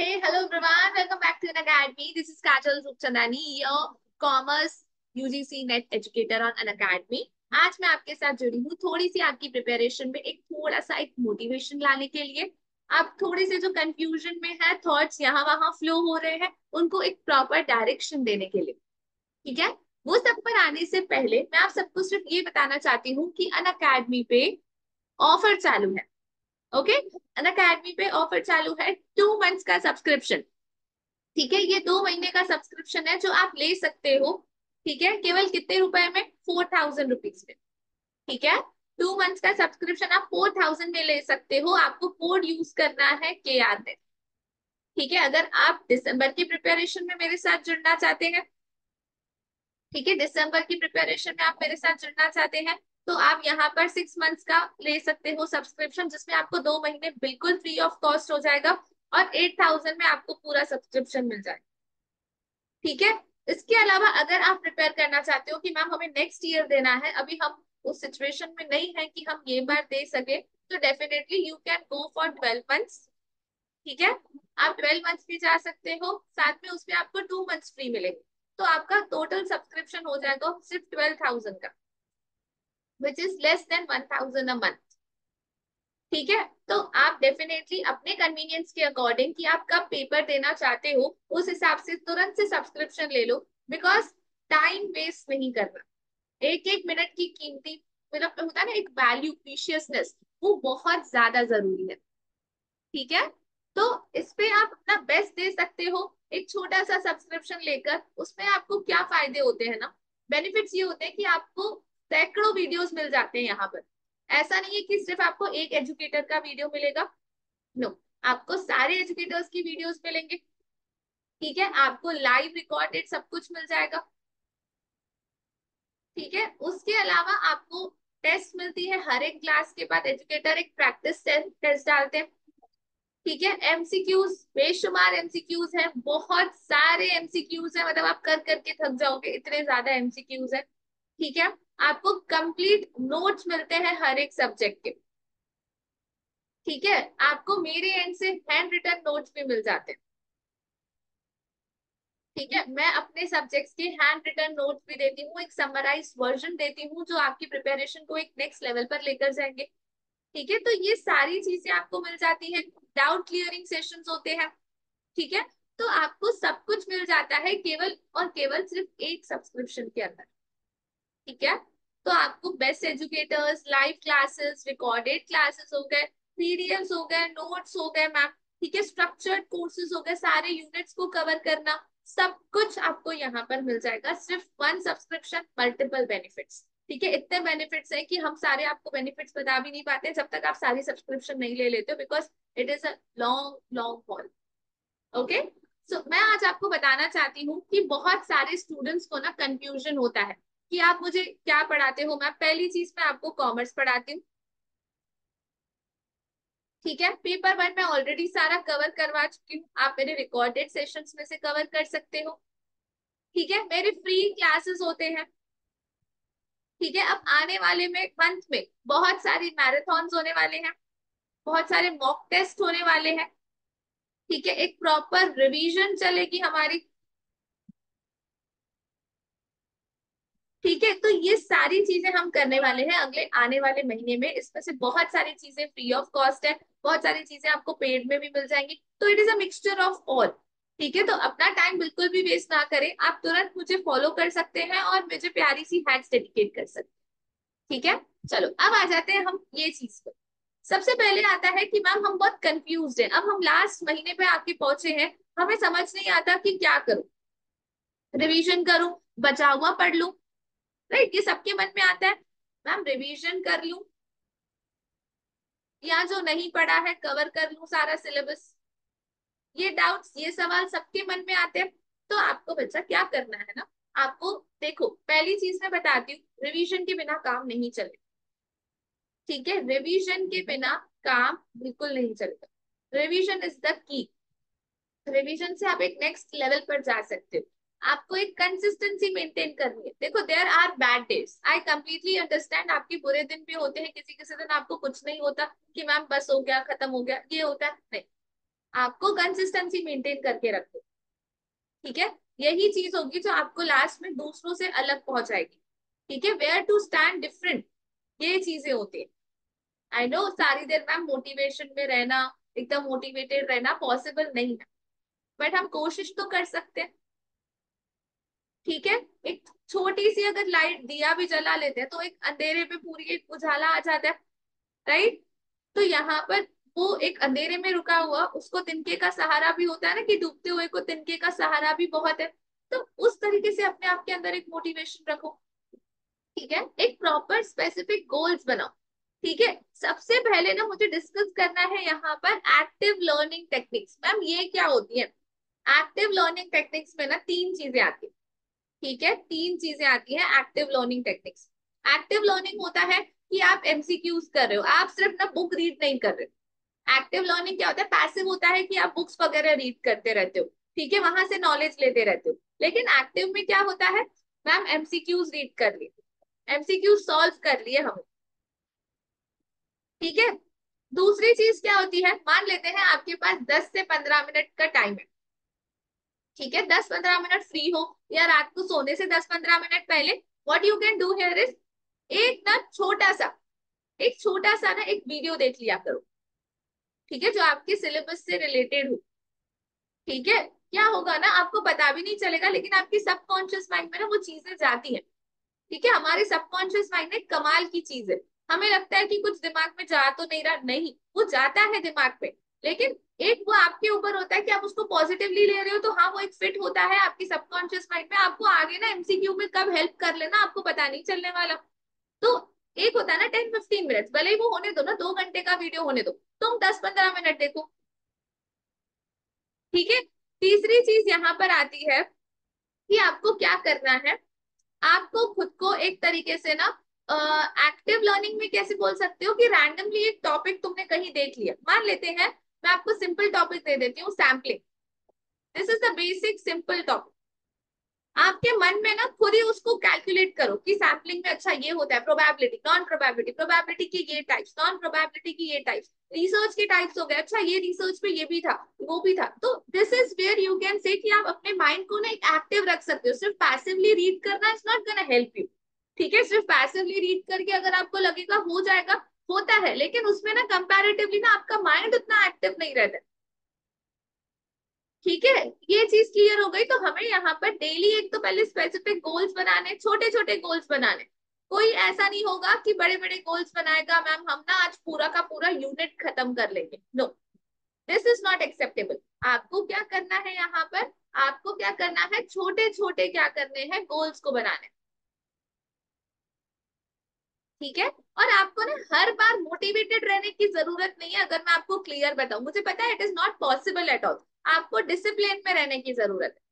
Hey, hello everyone. Welcome back to an academy. This is Kajal your commerce UGC net educator on an academy. आज मैं आपके साथ जुड़ी हूँ थोड़ी सी आपकी प्रिपरेशन में एक थोड़ा सा एक मोटिवेशन लाने के लिए आप थोड़ी सी जो कंफ्यूजन में है थॉट्स यहाँ वहाँ फ्लो हो रहे हैं उनको एक प्रॉपर डायरेक्शन देने के लिए ठीक है वो सब पर आने से पहले मैं आप सबको सिर्फ़ ये बताना चाहती हूँ कि अन अकेडमी पे ऑफ़र चालू है ओके अकेडमी पे ऑफ़र चालू है टू मंथ्स का सब्सक्रिप्शन ठीक है? ये दो महीने का सब्सक्रिप्शन है जो आप ले सकते हो। ठीक है? केवल कितने रुपए में? फोर थाउज़ेंड रुपीज़ में। ठीक है? टू मंथ्स का सब्सक्रिप्शन आप फोर थाउज़ेंड में ले सकते हो। आपको कोड यूज़ करना है के आर ठीक है? अगर आप दिसंबर की प्रिपेरेशन में मेरे साथ जुड़ना चाहते हैं। ठीक है? दिसंबर की प्रिपेरेशन में आप मेरे साथ जुड़ना चाहते हैं। तो आप यहाँ पर सिक्स मंथ्स का ले सकते हो सब्सक्रिप्शन जिसमें आपको दो महीने बिल्कुल फ्री ऑफ़ कॉस्ट हो जाएगा और एट थाउज़ेंड में आपको पूरा सब्सक्रिप्शन मिल जाएगा। ठीक है? इसके अलावा अगर आप प्रिपेयर करना चाहते हो कि मैम हमें नेक्स्ट ईयर देना है, अभी हम उस सिचुएशन में नहीं है कि हम ये बार दे सके तो definitely you can go for twelve months ठीक है? आप ट्वेल्व मंथ्स भी जा सकते हो, साथ में उसमें आपको टू मंथ्स फ्री मिलेंगे। तो आपका टोटल सब्सक्रिप्शन हो जाएगा सिर्फ़ ट्वेल्व थाउज़ेंड का। Which is less than one thousand a month ठीक है? तो आप डेफिनेटली अपने कन्वीनियंस के अकॉर्डिंग कि आप कब पेपर देना चाहते हो, उस हिसाब से तुरंत से सब्सक्रिप्शन ले लो बिकॉज़ टाइम वेस्ट नहीं करना। एक एक मिनट की कीमती मतलब होता है ना, एक वैल्यू प्रीशियसनेस वो बहुत ज़्यादा ज़रूरी है। ठीक है? तो इस पे आप अपना बेस्ट दे सकते हो, एक छोटा सा सब्सक्रिप्शन लेकर, उसमें आपको क्या फ़ायदे होते हैं ना? बेनिफिट्स ये होते हैं कि आपको सैकड़ों वीडियोस मिल जाते हैं यहाँ पर। ऐसा नहीं है कि सिर्फ़ आपको एक एजुकेटर का वीडियो मिलेगा। नो no, आपको सारे एजुकेटर्स की वीडियोस मिलेंगे। ठीक है आपको लाइव रिकॉर्डेड सब कुछ मिल जाएगा। ठीक है उसके अलावा आपको टेस्ट मिलती है। हर एक क्लास के बाद एजुकेटर एक प्रैक्टिस टेस्ट डालते हैं। ठीक है एमसीक्यूज बेशुमार एमसीक्यूज है। बहुत सारे एमसीक्यूज है। मतलब आप कर करके थक जाओगे। इतने ज़्यादा एमसीक्यूज है। ठीक है? आपको कंप्लीट नोट्स मिलते हैं हर एक सब्जेक्ट के। ठीक है? आपको मेरे एंड से हैंड रिटन नोट्स भी मिल जाते हैं। ठीक है? मैं अपने सब्जेक्ट्स के हैंड रिटन नोट्स भी देती हूँ, एक समराइज वर्जन देती हूँ, जो आपकी प्रिपेरेशन को एक नेक्स्ट लेवल पर लेकर जाएँगे। ठीक है? तो ये सारी चीज़ें आपको मिल जाती है। डाउट क्लियरिंग सेशंस होते हैं। ठीक है? तो आपको सब कुछ मिल जाता है केवल और केवल सिर्फ़ एक सब्सक्रिप्शन के अंदर। ठीक है? तो आपको best educators live classes recorded classes हो गए पीडीएफ हो गए नोट्स हो गए मैम ठीक है? स्ट्रक्चर्ड कोर्सेज हो गए, सारे यूनिट्स को कवर करना, सब कुछ आपको यहाँ पर मिल जाएगा, सिर्फ़ वन सब्सक्रिप्शन मल्टीपल बेनिफिट्स ठीक है? इतने बेनिफिट्स है कि हम सारे आपको बेनिफिट्स बता भी नहीं पाते, जब तक आप सारी सब्सक्रिप्शन नहीं ले लेते because it is a long long haul okay so मैं आज आपको बताना चाहती हूँ कि बहुत सारे स्टूडेंट्स को ना कंफ्यूजन होता है। कि आप मुझे क्या पढ़ाते हो? मैं पहली चीज़ मैं आपको कॉमर्स पढ़ाती हूँ। ठीक है? पेपर वन में ऑलरेडी सारा कवर करवा चुकी हूँ। आप मेरे रिकॉर्डेड सेशंस में से कवर कर सकते हो। ठीक है? मेरे फ्री क्लासेस होते हैं। ठीक है? अब आने वाले में मंथ में बहुत सारी मैराथॉन्स होने वाले हैं। बहुत सारे मॉक टेस्ट होने वाले हैं। ठीक है? एक प्रॉपर रिवीजन चलेगी हमारी। ठीक है तो ये सारी चीज़ें हम करने वाले हैं अगले, आने वाले महीने में। इसमें से बहुत सारी चीज़ें फ्री ऑफ़ कॉस्ट है, बहुत सारी चीज़ें आपको पेड में भी मिल जाएँगी। तो it is a mixture of all ठीक है? तो अपना टाइम बिल्कुल भी वेस्ट ना करें। आप तुरंत मुझे फॉलो कर सकते हैं और मुझे प्यारी सी हैक्स डेडिकेट कर सकते हैं। ठीक है? चलो, अब आ जाते हैं हम ये चीज़ पर। सबसे पहले आता है कि मैम, हम बहुत कंफ्यूज हैं। अब हम लास्ट महीने पे आके पहुँचे हैं। हमें समझ नहीं आता कि क्या करूँ। रिवीजन करूँ, बचा हुआ पढ़ लूँ राइट ये सबके मन में आता है, मैम रिवीजन कर लूँ? या जो नहीं पढ़ा है कवर कर लूँ सारा सिलेबस ये डाउट्स ये सवाल सबके मन में आते हैं। तो आपको बच्चा क्या करना है ना? आपको, देखो, पहली चीज़ मैं बताती हूँ रिवीजन के बिना काम नहीं चले ठीक है? रिवीजन के बिना काम बिल्कुल नहीं चलेगा। Revision is the key revision से आप एक नेक्स्ट लेवल पर जा सकते हो। आपको एक कंसिस्टेंसी मेंटेन करनी है। देखो there are bad days I completely understand आपके बुरे दिन भी होते हैं, किसी किसी दिन आपको कुछ नहीं होता कि मैम बस हो गया, खत्म हो गया, ये होता है। नहीं। आपको कंसिस्टेंसी मेंटेन करके रखो। ठीक है? यही चीज़ होगी जो आपको लास्ट में दूसरों से अलग पहुंचाएगी। ठीक है? वेयर टू स्टैंड डिफरेंट ये चीज़ें होती है। आई नो सारी देर मैम मोटिवेशन में रहना, एकदम मोटिवेटेड रहना पॉसिबल नहीं है। बट हम कोशिश तो कर सकते हैं। ठीक है? एक छोटी सी अगर लाइट दिया भी जला लेते हैं तो एक अंधेरे में पूरी एक उजाला आ जाता है राइट तो यहाँ पर वो एक अंधेरे में रुका हुआ, उसको तिनके का सहारा भी होता है ना कि डूबते हुए को तिनके का सहारा भी बहुत है। तो उस तरीके से अपने आप के अंदर एक मोटिवेशन रखो, ठीक है? एक प्रॉपर स्पेसिफिक गोल्स बनाओ, ठीक है? सबसे पहले ना मुझे डिस्कस करना है यहाँ पर एक्टिव लर्निंग टेक्निक्स मैम, ये क्या होती है? एक्टिव लर्निंग टेक्निक्स में ना तीन चीज़ें आती है। ठीक है, तीन चीज़ें आती है active learning techniques active learning होता है कि आप एमसीक्यूज कर रहे हो, आप सिर्फ़ ना बुक रीड नहीं कर रहे एक्टिव लर्निंग क्या होता है पैसिव होता है कि आप बुक्स वगैरह रीड करते रहते हो, ठीक है, वहाँ से नॉलेज लेते रहते हो। लेकिन एक्टिव में क्या होता है, मैम एमसीक्यूज रीड कर लिए एमसीक्यूज सॉल्व कर लिए हमें। ठीक है, दूसरी चीज़ क्या होती है, मान लेते हैं आपके पास 10 से 15 मिनट का टाइम है। ठीक है 10-15 मिनट फ्री हो या रात को सोने से 10-15 मिनट पहले what you can do here is एक ना छोटा सा, एक छोटा सा ना एक वीडियो देख लिया करो। ठीक है, जो आपके सिलेबस से रिलेटेड हो। ठीक है, क्या होगा ना, आपको पता भी नहीं चलेगा, लेकिन आपकी सबकॉन्शियस माइंड में ना वो चीज़ें जाती हैं। ठीक है, हमारे सबकॉन्शियस माइंड में कमाल की चीज़ है। हमें लगता है कि कुछ दिमाग में जा तो नहीं रहा, नहीं, वो जाता है दिमाग में लेकिन एक वो आपके ऊपर होता है कि आप उसको पॉजिटिवली ले रहे हो तो हाँ वो एक फिट होता है आपकी सबकॉन्शियस माइंड में। आपको आगे ना एमसीक्यू में कब हेल्प कर लेना, आपको पता नहीं चलने वाला। तो एक होता है ना टेन फिफ्टीन मिनट भले ही वो होने दो ना, दो घंटे का वीडियो होने दो, तुम दस पंद्रह मिनट देखो। ठीक है? तीसरी चीज़ यहाँ पर आती है कि आपको क्या करना है, आपको खुद को एक तरीके से ना एक्टिव लर्निंग में कैसे बोल सकते हो कि रैंडमली एक टॉपिक तुमने कहीं देख लिया। मान लेते हैं मैं आपको सिंपल टॉपिक दे देती हूँ sampling this is the basic simple topic आपके मन में ना खुद ही उसको कैलकुलेट करो कि सैम्पलिंग में अच्छा ये होता है प्रोबेबिलिटी नॉन प्रोबेबिलिटी प्रोबेबिलिटी की ये टाइप्स नॉन प्रोबेबिलिटी की ये टाइप्स रिसर्च के टाइप्स हो गए अच्छा ये रिसर्च पे ये भी था, वो भी था. तो this is where you can say कि आप अपने माइंड को ना एक एक्टिव रख सकते हो. सिर्फ़ पैसिवली रीड करना is not gonna help you ठीक है, सिर्फ़ पैसिवली रीड करके अगर आपको लगेगा हो जाएगा होता है, लेकिन उसमें ना कंपैरेटिवली ना आपका माइंड उतना एक्टिव नहीं रहता ठीक है? ये चीज़ क्लियर हो गई तो हमें यहाँ पर डेली एक तो पहले स्पेसिफिक गोल्स बनाने छोटे छोटे गोल्स बनाने। कोई ऐसा नहीं होगा कि बड़े बड़े गोल्स बनाएगा, मैम, हम ना आज पूरा का पूरा यूनिट खत्म कर लेंगे। No this is not acceptable आपको क्या करना है यहाँ पर? आपको क्या करना है? छोटे छोटे क्या करने हैं? गोल्स को बनाने। ठीक है? और आपको ना हर बार मोटिवेटेड रहने की ज़रूरत नहीं है अगर मैं आपको क्लियर बताऊँ। मुझे पता है it is not possible at all आपको डिसिप्लिन में रहने की ज़रूरत है।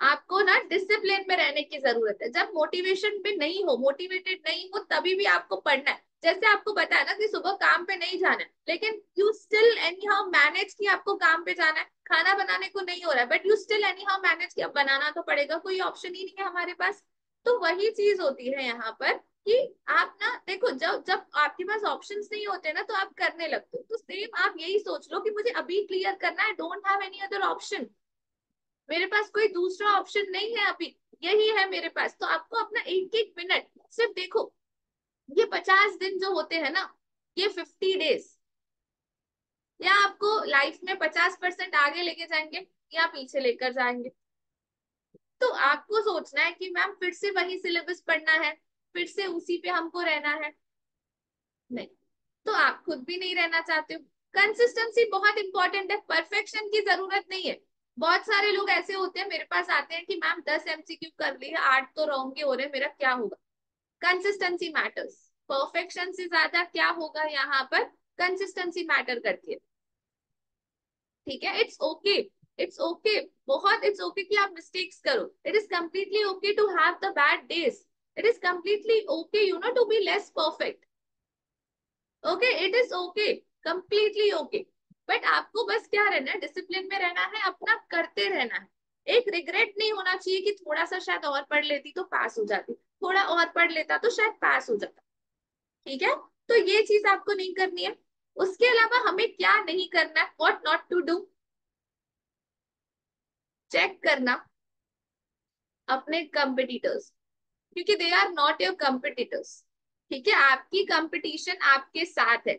आपको ना डिसिप्लिन में रहने की ज़रूरत है। जब मोटिवेशन पे नहीं हो मोटिवेटेड नहीं हो, तभी भी आपको पढ़ना है। जैसे आपको पता है ना कि सुबह काम पे नहीं जाना है, लेकिन you still anyhow manage की आपको काम पे जाना है। खाना बनाने को नहीं हो रहा है but you still anyhow manage किया बनाना तो पड़ेगा, कोई ऑप्शन ही नहीं है हमारे पास। तो वही चीज़ होती है यहाँ पर। कि आप ना, देखो, जब जब आपके पास ऑप्शंस नहीं होते ना तो आप करने लगते हो। तो सेम आप यही सोच लो कि मुझे अभी क्लियर करना है don't have any other option मेरे पास कोई दूसरा ऑप्शन नहीं है अभी, यही है मेरे पास। तो आपको अपना एक एक मिनट सिर्फ़ देखो, ये पचास दिन जो होते हैं ना, ये फिफ्टी डेज़ या आपको लाइफ में पचास परसेंट आगे लेके जाएँगे, या पीछे लेकर जाएँगे। तो आपको सोचना है कि मैम, फिर से वही सिलेबस पढ़ना है। फिर से उसी पे हमको रहना है। नहीं तो आप खुद भी नहीं रहना चाहते हो। कंसिस्टेंसी बहुत इंपॉर्टेंट है। परफेक्शन की ज़रूरत नहीं है। बहुत सारे लोग ऐसे होते हैं, मेरे पास आते हैं कि, मैम, दस एमसीक्यू कर ली है आठ तो रॉन्ग हो रहे मेरा क्या होगा? कंसिस्टेंसी मैटर्स परफेक्शन से ज़्यादा क्या होगा यहाँ पर? कंसिस्टेंसी मैटर करती है। ठीक है? इट्स ओके इट्स ओके बहुत इट्स ओके कि आप मिस्टेक्स करो। It is completely okay to have the bad days it is completely okay, you know, to be less perfect. Okay, it is okay, completely okay. But आपको बस क्या रहना है? Discipline में रहना है, अपना करते रहना है। एक रिग्रेट नहीं होना चाहिए कि थोड़ा सा शायद और पढ़ लेती तो पास हो जाती। थोड़ा और पढ़ लेता तो शायद पास हो जाता। ठीक है? तो ये चीज़ आपको नहीं करनी है। उसके अलावा हमें क्या नहीं करना है? What not to do check करना। अपने कंपिटिटर्स क्योंकि they are not your competitors ठीक है? आपकी कंपटीशन आपके साथ है।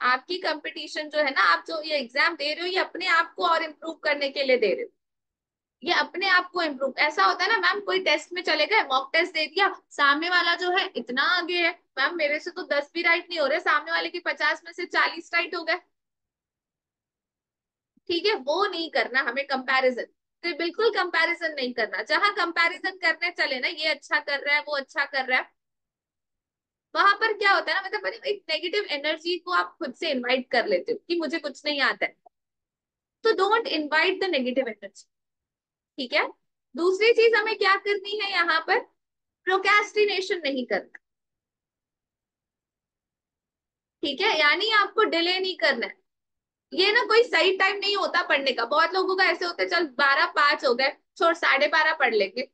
आपकी कंपटीशन जो है ना, आप जो ये एग्ज़ाम दे रहे हो, ये अपने आप को और इम्प्रूव करने के लिए दे रहे हो। ये अपने आप को इम्प्रूव ऐसा होता है ना मैम कोई टेस्ट में चले गए मॉक टेस्ट दे दिया, सामने वाला जो है, इतना आगे है। मैम मेरे से तो दस भी राइट नहीं हो रहे, सामने वाले की पचास में से चालीस राइट हो गए। ठीक है? वो नहीं करना हमें कंपैरिजन तो बिल्कुल कंपैरिजन नहीं करना। जहाँ कंपैरिजन करने चले ना, ये अच्छा कर रहा है, वो अच्छा कर रहा है, वहाँ पर क्या होता है ना मतलब एक नेगेटिव एनर्जी को आप खुद से इनवाइट कर लेते हो कि मुझे कुछ नहीं आता है। तो don't invite the negative energy ठीक है? दूसरी चीज़ हमें क्या करनी है यहाँ पर? प्रोकेस्टिनेशन नहीं करना, ठीक है? यानी आपको डिले नहीं करना है। ये ना कोई सही टाइम नहीं होता पढ़ने का। बहुत लोगों का ऐसे होता चल बारह पाँच हो गए, छोड़ साढ़े बारह पढ़ लेंगे।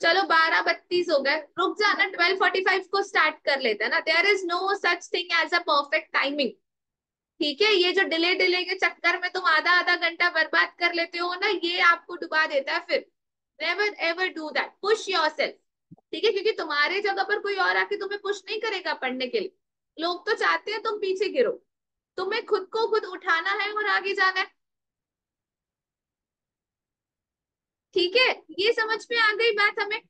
चलो बारह बत्तीस हो गए, रुक जाना ट्वेल्व फोर्टी फाइव को स्टार्ट कर लेते हैं ना। There is no such thing as a perfect timing ठीक है, ये जो डिले डिले के चक्कर में तुम आधा आधा घंटा बर्बाद कर लेते हो ना, ये आपको डुबा देता है फिर। Never ever do that push your ठीक है, क्योंकि तुम्हारे जगह पर कोई और आके तुम्हें पुश नहीं करेगा पढ़ने के लिए। लोग तो चाहते हैं तुम पीछे गिरो। तुम्हें खुद को खुद उठाना है और आगे जाना है। ठीक है? ये समझ में आ गई बात हमें?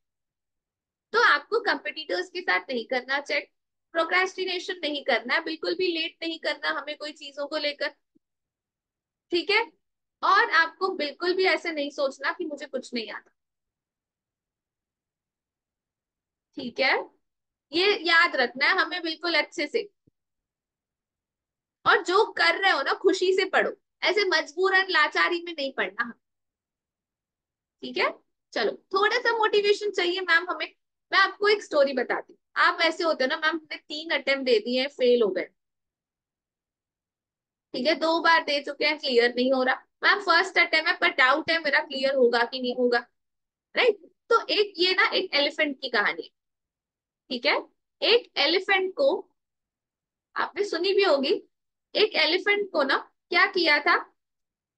तो आपको कंपिटिटर्स के साथ नहीं करना चेक प्रोक्रेस्टिनेशन नहीं करना है बिल्कुल भी लेट नहीं करना हमें कोई चीज़ों को लेकर। ठीक है? और आपको बिल्कुल भी ऐसे नहीं सोचना कि मुझे कुछ नहीं आता। ठीक है? ये याद रखना है, हमें बिल्कुल अच्छे से। और जो कर रहे हो ना, खुशी से पढ़ो। ऐसे मजबूरन लाचारी में नहीं पढ़ना। ठीक है? चलो थोड़ा सा मोटिवेशन चाहिए मैम हमें। मैं आपको एक स्टोरी बताती हूँ। आप ऐसे होते हो ना मैम हमने तीन अटेम्प्ट दे दिए हैं फेल हो गए। ठीक है? दो बार दे चुके हैं क्लियर नहीं हो रहा। मैम फ़र्स्ट अटेम्प्ट है पर डाउट है, मेरा क्लियर होगा कि नहीं होगा। राइट तो एक ये ना, एक एलिफेंट की कहानी है। ठीक है? एक एलिफेंट को आपने सुनी भी होगी एक एलिफेंट को ना क्या किया था?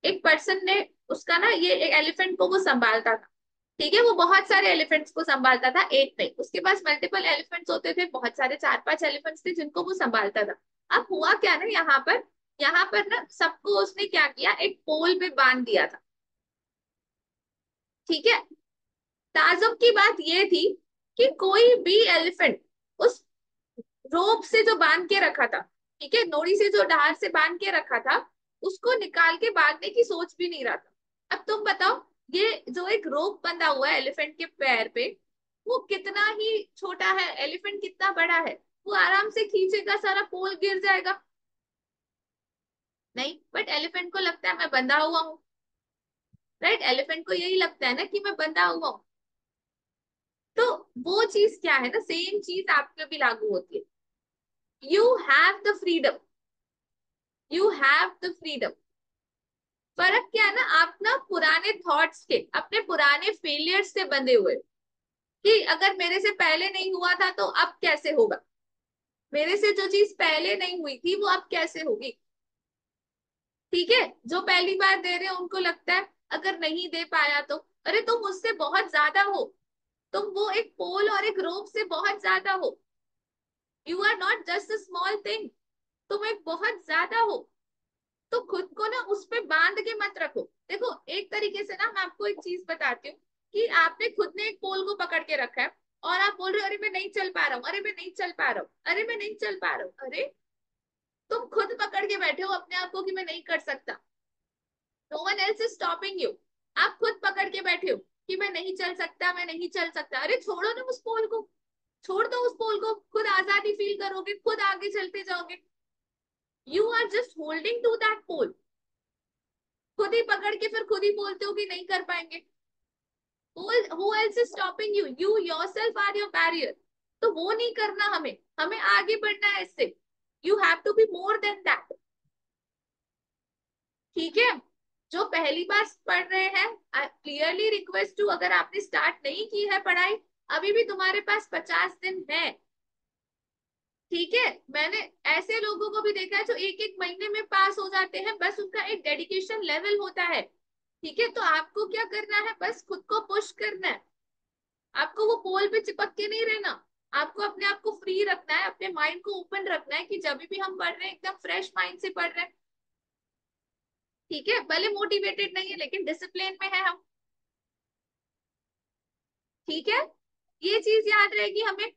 एक पर्सन ने उसका ना ये एक एलिफेंट को वो संभालता था। ठीक है? वो बहुत सारे एलिफेंट्स को संभालता था एक नहीं उसके पास मल्टीपल एलिफेंट्स होते थे, बहुत सारे चार पाँच एलिफेंट्स थे जिनको वो संभालता था। अब हुआ क्या ना यहाँ पर? यहाँ पर ना सबको उसने क्या किया? एक पोल पे बाँध दिया था। ठीक है? ताजुब की बात ये थी कि कोई भी एलिफेंट उस रोप से जो बाँध के रखा था ठीक है नोड़ी से जो डार से बाँध के रखा था, उसको निकाल के बांधने की सोच भी नहीं रहा था। अब तुम बताओ, ये जो एक रोप बंधा हुआ है एलिफेंट के पैर पे, वो कितना ही छोटा है, एलिफेंट कितना बड़ा है, वो आराम से खींचेगा, सारा पोल गिर जाएगा। नहीं बट एलिफेंट को लगता है मैं बंधा हुआ हूँ। राइट एलिफेंट को यही लगता है ना कि मैं बंधा हुआ हूँ। तो वो चीज़ क्या है ना सेम चीज़ आप पे भी लागू होती है। You have the freedom you have the freedom फ़र्क क्या है ना, आप ना पुराने थॉट्स के, अपने पुराने फेलियर्स से बंधे हुए कि अगर मेरे से पहले नहीं हुआ था तो अब कैसे होगा? मेरे से जो चीज़ पहले नहीं हुई थी, वो अब कैसे होगी? ठीक है? जो पहली बार दे रहे हैं, उनको लगता है, अगर नहीं दे पाया तो। अरे, तुम उससे बहुत ज़्यादा हो। तुम वो एक पोल और एक रोप से बहुत ज़्यादा हो। You are not just a small thing तुम एक बहुत ज़्यादा हो। तो खुद को ना उस पर बाँध के मत रखो। देखो, एक तरीके से ना मैं आपको एक चीज़ बताती हूँ कि आपने खुद ने एक पोल को पकड़ के रखा है और आप बोल रहे हो, अरे, मैं नहीं चल पा रहा हूँ, अरे, मैं नहीं चल पा रहा हूँ, अरे, मैं नहीं चल पा रहा हूँ। अरे, तुम खुद पकड़ के बैठे हो अपने आप को कि मैं नहीं कर सकता। No one else is stopping you आप खुद पकड़ के बैठे हो कि मैं नहीं चल सकता, मैं नहीं चल सकता। अरे, छोड़ो ना उस पोल को। छोड़ दो उस पोल को, खुद आज़ादी फील करोगे, खुद आगे चलते जाओगे। You are just holding to that pole खुद ही पकड़ के फिर खुद ही बोलते हो कि नहीं कर पाएँगे। Who else is stopping you? You yourself are your barrier तो वो नहीं करना हमें। हमें आगे बढ़ना है इससे। You have to be more than that ठीक है? जो पहली बार पढ़ रहे हैं क्लियरली रिक्वेस्ट टू अगर आपने स्टार्ट नहीं की है पढ़ाई अभी भी तुम्हारे पास पचास दिन है। ठीक है? मैंने ऐसे लोगों को भी देखा है जो एक एक महीने में पास हो जाते हैं, बस उनका एक डेडिकेशन लेवल होता है। ठीक है? तो आपको क्या करना है? बस खुद को पुश करना है। आपको वो पोल पे चिपक के नहीं रहना। आपको अपने आप को फ्री रखना है, अपने माइंड को ओपन रखना है कि जब भी हम पढ़ रहे हैं, एकदम फ्रेश माइंड से पढ़ रहे हैं। ठीक है? भले मोटिवेटेड नहीं है, लेकिन डिसिप्लिन में है हम। ठीक है? ये चीज़ याद रहेगी हमें।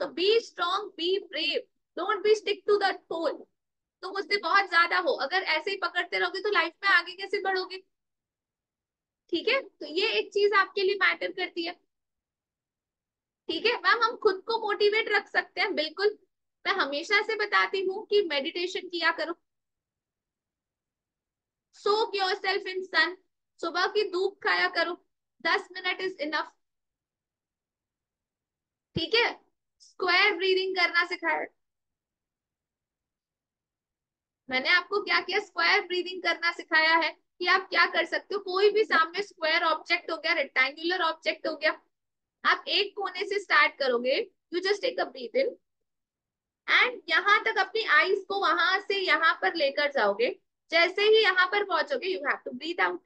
तो be strong be brave don't be stick to that pole तुम उससे बहुत ज़्यादा हो। अगर ऐसे ही पकड़ते रहोगे तो लाइफ में आगे कैसे बढ़ोगे? ठीक है? तो ये एक चीज़ आपके लिए मैटर करती है। ठीक है? मैम, हम खुद को मोटिवेट रख सकते हैं, बिल्कुल। मैं हमेशा से बताती हूँ कि मेडिटेशन किया करो। Soak your self in sun सुबह की धूप खाया करो। दस मिनट इज़ इनफ ठीक है? स्क्वायर ब्रीदिंग करना सिखाया। मैंने आपको क्या किया? स्क्वायर ब्रीदिंग करना सिखाया है कि आप क्या कर सकते हो? कोई भी सामने स्क्वायर ऑब्जेक्ट हो गया रेक्टेंगुलर ऑब्जेक्ट हो गया, आप एक कोने से स्टार्ट करोगे। You just take a breath in and यहाँ तक अपनी आईज को वहाँ से यहाँ पर लेकर जाओगे। जैसे ही यहाँ पर पहुंचोगे you have to breathe out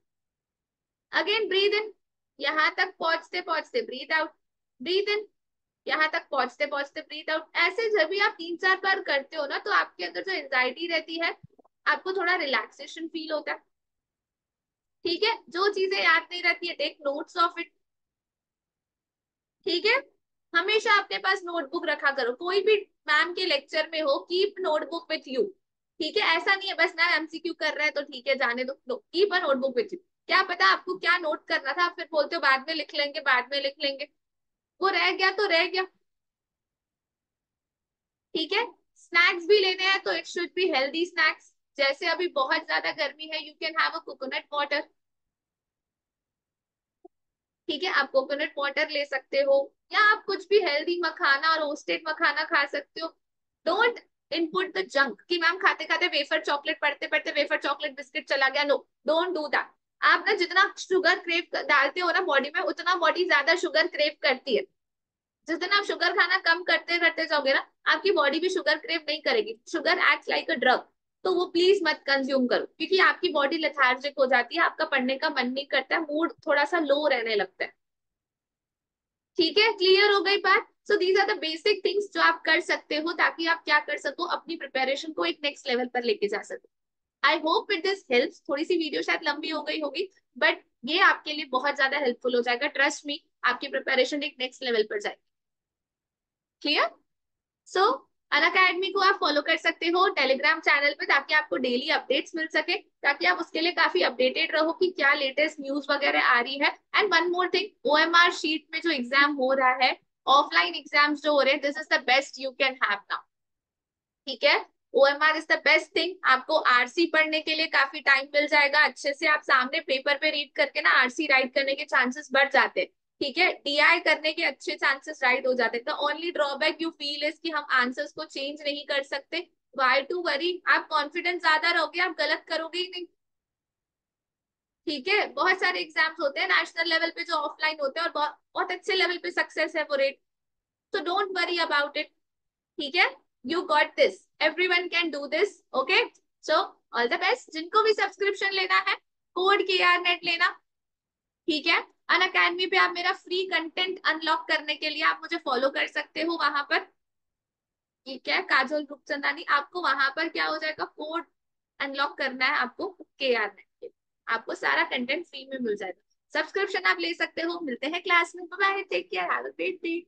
again breathe in यहाँ तक पहुँचते पहुँचते ब्रीथ आउट ब्रीथ इन यहाँ तक पहुँचते पहुँचते ब्रीथ आउट ऐसे जब भी आप तीन चार बार करते हो ना तो आपके अंदर जो एंजाइटी रहती है, आपको थोड़ा रिलैक्सेशन फील होता है। ठीक है? जो चीज़ें याद नहीं रहती है टेक नोट्स ऑफ़ इट ठीक है? हमेशा अपने पास नोटबुक रखा करो। कोई भी मैम के लेक्चर में हो कीप नोटबुक विथ यू ठीक है? ऐसा नहीं है, बस मैम एमसीक्यू कर रहे हैं तो ठीक है, जाने दो। Keep a notebook with you क्या पता आपको क्या नोट करना था, आप फिर बोलते हो, बाद में लिख लेंगे, बाद में लिख लेंगे। वो रह गया तो रह गया। ठीक है? स्नैक्स भी लेने हैं तो it should be healthy snacks जैसे अभी बहुत ज़्यादा गर्मी है you can have a coconut water ठीक है? आप कोकोनट वाटर ले सकते हो, या आप कुछ भी हेल्दी मखाना और रोस्टेड मखाना खा सकते हो। डोंट इनपुट द जंक कि मैम खाते खाते वेफर चॉकलेट पढ़ते पढ़ते वेफर चॉकलेट बिस्किट चला गया। नो डोंट डू दैट आप ना जितना शुगर क्रेव डालते हो ना बॉडी में, उतना बॉडी ज़्यादा शुगर क्रेव करती है। जिस दिन आप शुगर खाना कम करते करते जाओगे ना, आपकी बॉडी भी शुगर क्रेव नहीं करेगी। Sugar act like a drug तो वो प्लीज़ मत कंज्यूम करो, क्योंकि आपकी बॉडी लेथार्जिक हो जाती है, आपका पढ़ने का मन नहीं करता है मूड थोड़ा सा लो रहने लगता है। ठीक है? क्लियर हो गई बात? So these are the basic things जो आप कर सकते हो, ताकि आप क्या कर सको, अपनी प्रिपेरेशन को एक नेक्स्ट लेवल पर लेके जा सको। I hope it this help थोड़ी सी वीडियो शायद लंबी हो गई होगी बट ये आपके लिए बहुत ज़्यादा हेल्पफुल हो जाएगा. ट्रस्ट मी आपकी प्रिपरेशन एक नेक्स्ट लेवल पर जाएगी. क्लियर सो अन अकेडमी को आप फॉलो कर सकते हो टेलीग्राम चैनल पे, ताकि आपको डेली अपडेट्स मिल सके, ताकि आप उसके लिए काफ़ी अपडेटेड रहो कि क्या लेटेस्ट न्यूज़ वगैरह आ रही है. And one more thing O M R sheet में जो एग्ज़ाम हो रहा है ऑफलाइन एग्ज़ाम्स जो हो रहे हैं this is the best you can have now ठीक है? Oh is the best thing आपको आरसी पढ़ने के लिए काफ़ी टाइम मिल जाएगा। अच्छे से आप सामने पेपर पे रीड करके ना आरसी राइट करने के चांसेस बढ़ जाते हैं। ठीक है? डीआई करने के अच्छे चांसेस राइट हो जाते हैं। Only drawback you feel is कि हम आंसर्स को चेंज नहीं कर सकते। वाई टू वरी आप कॉन्फिडेंस ज़्यादा रहोगे आप गलत करोगे ही नहीं। ठीक है? बहुत सारे एग्ज़ाम्स होते हैं नेशनल लेवल पे जो ऑफलाइन होते हैं और बहुत, बहुत अच्छे लेवल पे सक्सेस है वो रेट तो डोंट वरी अबाउट इट ठीक है? Got this everyone can do this okay so all the best जिनको भी सब्सक्रिप्शन लेना है कोड के आर नेट लेना, ठीक है? अन अकेडमी पे आप मेरा फ्री कंटेंट अनलॉक करने के लिए आप मुझे फॉलो कर सकते हो वहाँ पर। ठीक है? काजल रूपचंदानी आपको वहाँ पर क्या हो जाएगा? कोड अनलॉक करना है आपको के आर नेट आपको सारा कंटेंट फ्री में मिल जाएगा। सब्सक्रिप्शन आप ले सकते हो। मिलते हैं क्लास में। Bye take care have a great day